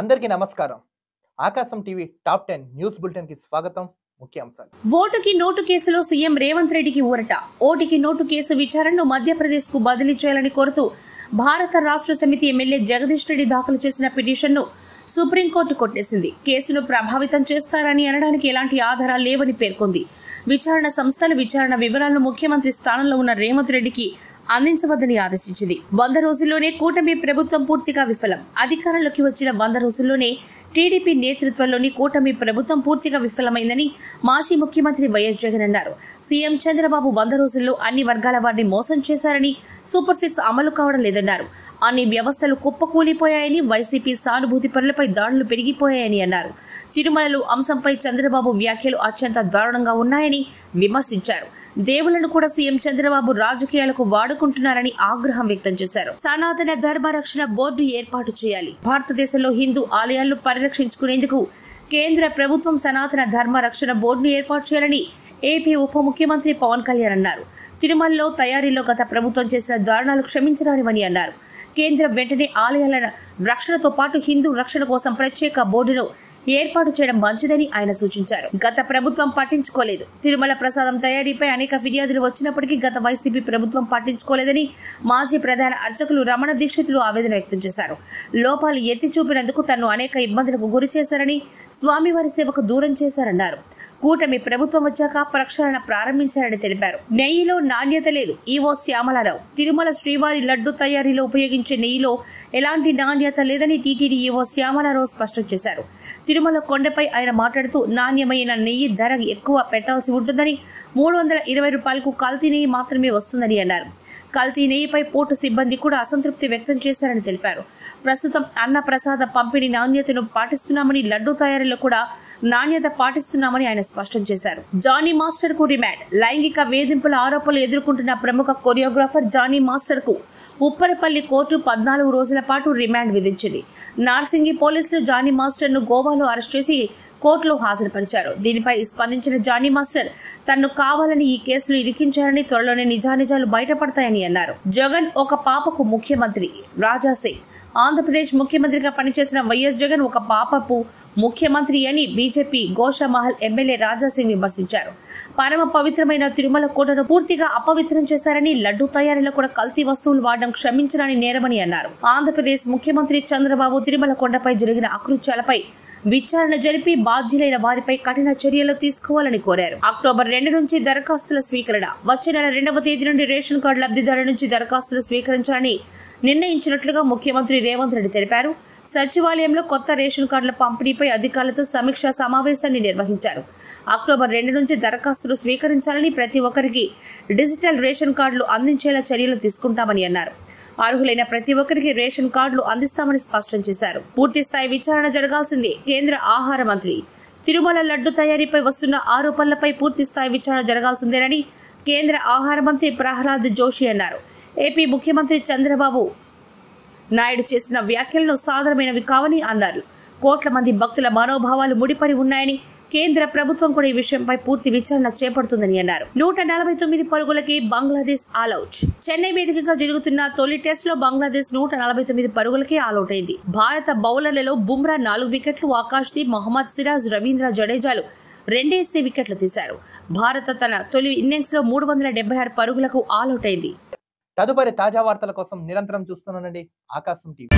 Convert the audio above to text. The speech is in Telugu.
అందరికీ నమస్కారం. ఆకాశం టీవీ టాప్ టెన్ న్యూస్ బులెటిన్కి స్వాగతం ముఖ్యాంశాలు ఓటుకి నోటు కేసులో సీఎం రేవంత్ రెడ్డికి ఊరట. ఓటుకి నోటు కేసు విచారణను మధ్యప్రదేశ్కు బదిలీ చేయాలని కోరుతూ భారత రాష్ట్ర సమితి ఎమ్మెల్యే జగదీష్ రెడ్డి దాఖలు చేసిన పిటిషన్ను సుప్రీంకోర్టు కొట్టేసింది. కేసును ప్రభావితం చేస్తారని అనడానికి ఎలాంటి ఆధారాలు లేవని పేర్కొంది. విచారణ సంస్థలు విచారణ వివరాలను ముఖ్యమంత్రి స్థానంలో ఉన్న రేవంత్ రెడ్డికి అందించవద్దని ఆదేశించింది. వంద రోజుల్లోనే కూటమి ప్రభుత్వం పూర్తిగా విఫలం. అధికారంలోకి వచ్చిన వంద రోజుల్లోనే టీడీపీ నేతృత్వంలోని కూటమి ప్రభుత్వం పూర్తిగా విఫలమైందని మాజీ ముఖ్యమంత్రి వైఎస్ జగన్ అన్నారు. సీఎం చంద్రబాబు వంద రోజుల్లో అన్ని వర్గాల వారిని మోసం చేశారని సూపర్ సిక్స్ అమలు కావడం లేదన్నారు. అన్ని వ్యవస్థలు కుప్పకూలిపోయాయని వైసీపీ సానుభూతి పనులపై దాడులు పెరిగిపోయాయని అన్నారు. తిరుమలలు అంశంపై చంద్రబాబు వ్యాఖ్యలు అత్యంత దారుణంగా ఉన్నాయని విమర్శించారు. దేవులను కూడా సీఎం చంద్రబాబు రాజకీయాలకు వాడుకుంటున్నారని ఆగ్రహం వ్యక్తం చేశారు. సనాతన ధర్మ రక్షణ బోర్డు ఏర్పాటు చేయాలి. భారతదేశంలో హిందూ ఆలయాలను పరిరక్షించుకునేందుకు కేంద్ర ప్రభుత్వం సనాతన ధర్మ రక్షణ బోర్డును ఏర్పాటు చేయాలని ఏపీ ఉప ముఖ్యమంత్రి పవన్ కళ్యాణ్ అన్నారు. తిరుమలలో తయారీలో గత ప్రభుత్వం చేసిన దారుణాలు క్షమించరానివని అన్నారు. కేంద్రం వెంటనే ఆలయాల రక్షణతో పాటు హిందూ రక్షణ కోసం ప్రత్యేక బోర్డును ఏర్పాటు చేయడం మంచిదని ఆయన సూచించారు. గత ప్రభుత్వం పట్టించుకోలేదు. తిరుమల ప్రసాదం తయారీపై అనేక ఫిర్యాదులు వచ్చినప్పటికీ గత వైసీపీ ప్రభుత్వం పట్టించుకోలేదని మాజీ ప్రధాన అర్చకులు రమణ దీక్షితులు ఆవేదన వ్యక్తం చేశారు. లోపాలు ఎత్తి చూపినందుకు తను అనేక ఇబ్బందులకు గురి చేశారని స్వామివారి సేవకు దూరం చేశారన్నారు. కూటమి ప్రభుత్వం వచ్చాక ప్రక్షాళన ప్రారంభించారని తెలిపారు. నెయ్యిలో నాణ్యత లేదు. ఈవో శ్యామలారావు తిరుమల శ్రీవారి లడ్డు తయారీలో ఉపయోగించే నెయ్యిలో ఎలాంటి నాణ్యత లేదని టీటీడీ ఈవో శ్యామలారావు స్పష్టం చేశారు. తిరుమల కొండపై ఆయన మాట్లాడుతూ నాణ్యమైన నెయ్యి ధర ఎక్కువ పెట్టాల్సి ఉంటుందని మూడు వందల ఇరవై రూపాయలకు కల్తీ నెయ్యి మాత్రమే వస్తుందని అన్నారు. కల్తీ నెయ్యిపై పోర్టు సిబ్బంది కూడా అసంతృప్తి వ్యక్తం చేశారని తెలిపారు. ప్రస్తుతం అన్న ప్రసాద పంపిణీ నాణ్యతను పాటిస్తున్నామని లడ్డూ తయారీలో కూడా నాణ్యత పాటిస్తున్నామని ఆయన స్పష్టం చేశారు. జానీ మాస్టర్కు రిమాండ్. లైంగిక వేధింపుల ఆరోపణలు ఎదుర్కొంటున్న ప్రముఖ కొరియోగ్రాఫర్ జానీ మాస్టర్కు ఉప్పరపల్లి కోర్టు పద్నాలుగు రోజుల పాటు రిమాండ్ విధించింది. నార్సింగి పోలీసులు జానీ మాస్టర్ను గోవాలో అరెస్ట్ చేసి కోర్టులో హాజరుపరిచారు. దీనిపై స్పందించిన జానీ మాస్టర్ తన్ను కావాలని ఈ కేసులు ఇరికించారని త్వరలోనే నిజానిజాలు బయటపడతాయని అన్నారు. జగన్ ఒక పాపకు ముఖ్యమంత్రి. రాజా సింగ్ ఆంధ్రప్రదేశ్ ముఖ్యమంత్రిగా పనిచేసిన వైఎస్ జగన్ ఒక పాపపు ముఖ్యమంత్రి అని బీజేపీ గోషామహల్ ఎమ్మెల్యే రాజాసింగ్ విమర్శించారు. పరమ పవిత్రమైన తిరుమల కోటను పూర్తిగా అపవిత్రం చేశారని లడ్డు తయారీలో కూడా కల్తీ వస్తువులు వాడడం క్షమించడానికి నేరమని అన్నారు. ఆంధ్రప్రదేశ్ ముఖ్యమంత్రి చంద్రబాబు తిరుమల కొండపై జరిగిన అకృత్యాలపై విచారణ జరిపి బాధ్యులైన వారిపై కఠిన చర్యలు తీసుకోవాలని కోరారు. అక్టోబర్ రెండు నుంచి దరఖాస్తుల స్వీకరణ. వచ్చే నెల రెండవ తేదీ నుండి రేషన్ కార్డు లబ్ధిదారుల నుంచి దరఖాస్తులు స్వీకరించాలని నిర్ణయించినట్లుగా ముఖ్యమంత్రి రేవంత్ రెడ్డి తెలిపారు. సచివాలయంలో కొత్త రేషన్ కార్డుల పంపిణీపై అధికారులతో సమీక్షా సమావేశాన్ని నిర్వహించారు. అక్టోబర్ రెండు నుంచి దరఖాస్తులు స్వీకరించాలని ప్రతి ఒక్కరికి డిజిటల్ రేషన్ కార్డులు అందించేలా చర్యలు తీసుకుంటామని అన్నారు. అర్హులైన ప్రతి ఒక్కరికి రేషన్ కార్డులు అందిస్తామని స్పష్టం చేశారు. పూర్తి స్థాయి విచారణ జరగాల్సిందే కేంద్ర ఆహార మంత్రి. తిరుమల లడ్డు తయారీపై వస్తున్న ఆరోపణలపై పూర్తి స్థాయి విచారణ జరగాల్సిందేనని కేంద్ర ఆహార మంత్రి ప్రహ్లాద్ జోషి అన్నారు. ఏపీ ముఖ్యమంత్రి చంద్రబాబు నాయుడు చేసిన వ్యాఖ్యలను సాధారణమైనవి కావని అన్నారు. కోట్ల మంది భక్తుల మనోభావాలు ముడిపడి ఉన్నాయని కేంద్ర ప్రభుత్వం కూడా ఈ విషయంపై పూర్తి విచారణ చేపడుతుందని అన్నారు. నూట నలభై తొమ్మిది పరుగులకి బంగ్లాదేశ్ ఆల్అౌట్ చెన్నై వేదికగా జరుగుతున్న తొలి టెస్ట్లో బంగ్లాదేశ్ నూట నలభై తొమ్మిది పరుగులకి ఆల్అౌట్ అయింది. భారత బౌలర్లలో బుమ్రా నాలుగు వికెట్లు ఆకాష్దీప్ మహమ్మద్ సిరాజ్ రవీంద్ర జడేజాలు రెండేసి వికెట్లు తీశారు. భారత తన తొలి ఇన్నింగ్స్లో మూడు వందల డెబ్బై ఆరు పరుగులకు ఆల్అౌట్ అయింది. తదుపరి తాజా వార్తల కోసం నిరంతరం చూస్తున్నానండి ఆకాశం టీవీ.